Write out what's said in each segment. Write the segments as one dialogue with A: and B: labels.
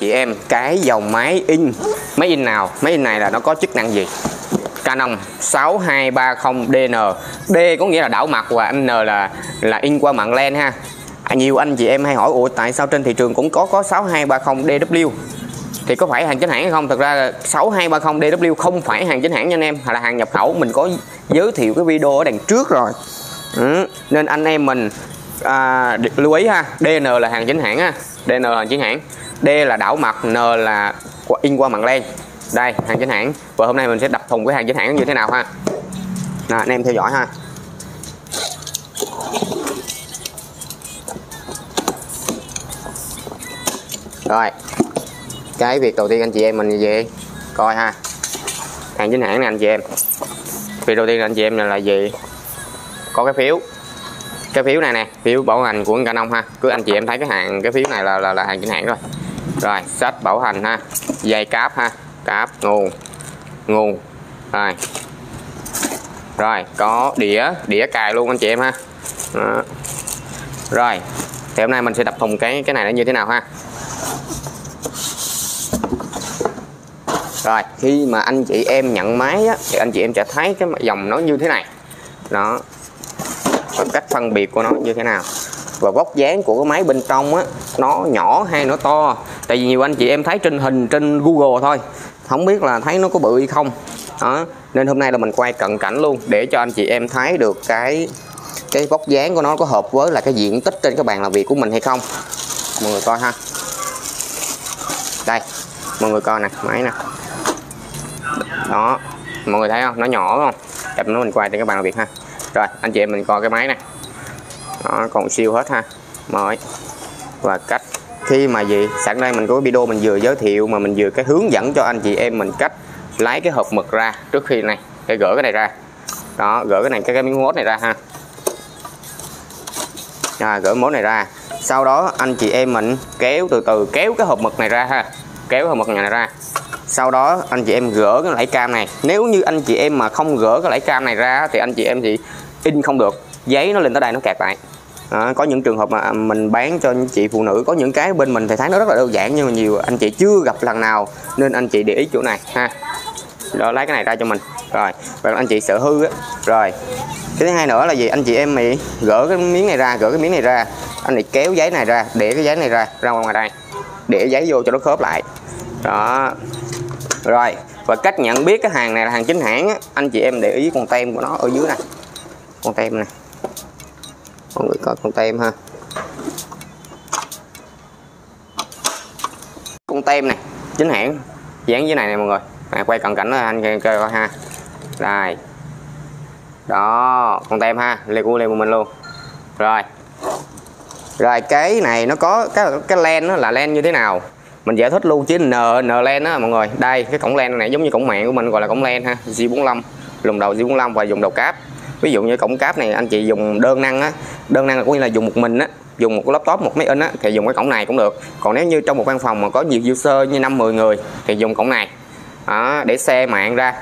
A: chị em cái dòng máy in. Máy in nào? Máy in này là nó có chức năng gì? Canon 6230DN D có nghĩa là đảo mặt và N là là in qua mạng len ha. À, nhiều anh chị em hay hỏi ủa tại sao trên thị trường cũng có có 6230DW thì có phải hàng chính hãng hay không? Thật ra 6230 DW không phải hàng chính hãng nha anh em là hàng nhập khẩu. Mình có giới thiệu cái video ở đằng trước rồi. Ừ. nên anh em mình à, lưu ý ha. DN là hàng chính hãng ha. DN là hàng chính hãng. D là đảo mặt N là in qua mặt len. Đây hàng chính hãng. Và hôm nay mình sẽ đập thùng cái hàng chính hãng như thế nào ha? Nè anh em theo dõi ha. Rồi cái việc đầu tiên anh chị em mình gì coi ha. Hàng chính hãng này anh chị em. Việc đầu tiên anh chị em là, là gì có cái phiếu. Cái phiếu này nè phiếu bảo hành của Canon ha. Cứ anh chị em thấy cái hàng cái phiếu này là là, là hàng chính hãng rồi rồi sách bảo hành ha. Dây cáp ha. Cáp nguồn nguồn rồi. Rồi có đĩa. Đĩa cài luôn anh chị em ha. Đó. rồi thì hôm nay mình sẽ đập thùng cái cái này nó như thế nào ha? Rồi khi mà anh chị em nhận máy á, thì anh chị em sẽ thấy cái dòng nó như thế này. Đó. Và cách phân biệt của nó như thế nào. Và vóc dáng của cái máy bên trong á nó nhỏ hay nó to? Tại vì nhiều anh chị em thấy trên hình, trên Google thôi. Không biết là thấy nó có bự hay không. Đó. Nên hôm nay là mình quay cận cảnh luôn, để cho anh chị em thấy được cái cái vóc dáng của nó có hợp với là cái diện tích trên cái bàn làm việc của mình hay không. Mọi người coi ha. Đây, mọi người coi nè, máy nè. Đó, mọi người thấy không? Nó nhỏ không? Chậm nó mình quay trên cái bàn làm việc ha. Rồi, anh chị em mình coi cái máy này nó còn siêu hết ha. Mới và cách khi mà gì sẵn đây mình có video mình vừa giới thiệu mà mình vừa cái hướng dẫn cho anh chị em mình cách lấy cái hộp mực ra trước khi này để gỡ cái này ra. Đó gỡ cái này cái, cái miếng mốt này ra ha. À, gỡ mốt này ra. Sau đó anh chị em mình kéo từ từ kéo cái hộp mực này ra ha. Kéo hộp mực này ra. Sau đó anh chị em gỡ cái lẫy cam này. Nếu như anh chị em mà không gỡ cái lẫy cam này ra thì anh chị em thì in không được. Giấy nó lên tới đây nó kẹt lại à, có những trường hợp mà à, mình bán cho những chị phụ nữ có những cái bên mình thì thấy nó rất là đơn giản nhưng mà nhiều anh chị chưa gặp lần nào nên anh chị để ý chỗ này ha. Đó lấy cái này ra cho mình. Rồi và anh chị sợ hư á. Rồi cái thứ hai nữa là gì? Anh chị em mày gỡ cái miếng này ra gỡ cái miếng này ra. Anh này kéo giấy này ra để cái giấy này ra ra ngoài đây. Để giấy vô cho nó khớp lại. Đó. Rồi và cách nhận biết cái hàng này là hàng chính hãng á, anh chị em để ý con tem của nó ở dưới này con tem này mọi người coi con tem ha. Con tem này chính hãng. Dán dưới này nè mọi người. À, quay cận cảnh anh chơi coi ha. Đây đó con tem ha lê của lê của mình luôn. Rồi. Rồi cái này nó có cái cái len nó là len như thế nào? Mình giải thích luôn chứ n n len á mọi người. Đây cái cổng len này giống như cổng mạng của mình gọi là cổng len ha. G 45 lùng đầu g 45 và dùng đầu cáp ví dụ như cổng cáp này anh chị dùng đơn năng á đơn năng là cũng như là dùng một mình á dùng một laptop một máy in á thì dùng cái cổng này cũng được. Còn nếu như trong một văn phòng mà có nhiều user như năm 10 người thì dùng cổng này. Đó, để xe mạng ra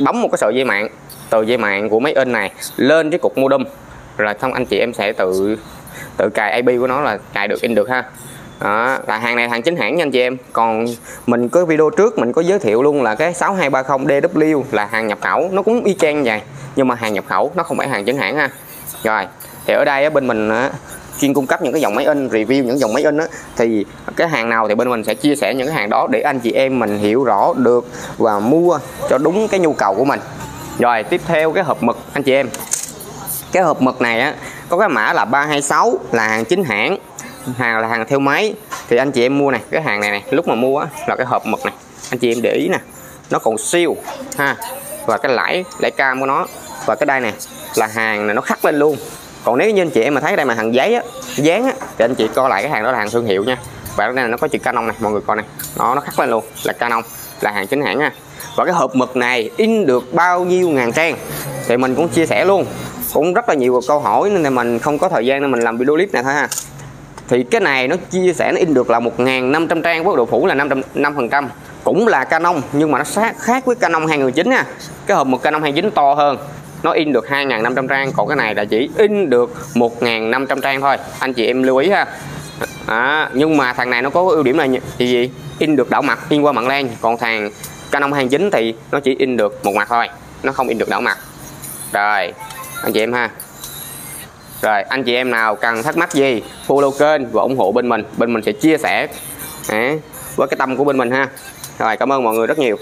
A: bấm một cái sợi dây mạng từ dây mạng của máy in này lên cái cục modem. Rồi xong anh chị em sẽ tự tự cài IP của nó là cài được in được ha. Đó, là hàng này hàng chính hãng nha anh chị em. Còn mình có video trước mình có giới thiệu luôn là cái 6230 DW là hàng nhập khẩu nó cũng y chang vậy nhưng mà hàng nhập khẩu nó không phải hàng chính hãng ha. Rồi thì ở đây bên mình chuyên cung cấp những cái dòng máy in review những dòng máy in đó, thì cái hàng nào thì bên mình sẽ chia sẻ những cái hàng đó để anh chị em mình hiểu rõ được và mua cho đúng cái nhu cầu của mình. Rồi tiếp theo cái hộp mực anh chị em. Cái hộp mực này á có cái mã là 326 là hàng chính hãng hàng là hàng theo máy. Thì anh chị em mua này cái hàng này này lúc mà mua á là cái hộp mực này. Anh chị em để ý nè nó còn siêu ha và cái lãi lãi cam của nó và cái đây này là hàng này nó khắc lên luôn. Còn nếu như anh chị em mà thấy đây mà hàng giấy á, dán á, thì anh chị coi lại cái hàng đó là hàng thương hiệu nha. Và cái này nó có chữ Canon này mọi người coi này nó nó khắc lên luôn, là Canon, là hàng chính hãng nha và cái hộp mực này in được bao nhiêu ngàn trang thì mình cũng chia sẻ luôn. Cũng rất là nhiều câu hỏi nên là mình không có thời gian nên mình làm video clip này thôi ha. Thì cái này nó chia sẻ, nó in được là 1.500 trang với độ phủ là 500 5% cũng là Canon, nhưng mà nó khác khác với Canon 2009 nha cái hộp mực Canon 29 to hơn nó in được 2.500 trang còn cái này là chỉ in được 1.500 trang thôi. Anh chị em lưu ý ha. À, nhưng mà thằng này nó có ưu điểm là gì? Gì? In được đảo mặt in qua mặt len. Còn thằng Canon 29 thì nó chỉ in được một mặt thôi. Nó không in được đảo mặt. Rồi anh chị em ha. Rồi anh chị em nào cần thắc mắc gì follow kênh và ủng hộ bên mình. Bên mình sẽ chia sẻ à, với cái tâm của bên mình ha. Rồi cảm ơn mọi người rất nhiều.